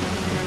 Yeah.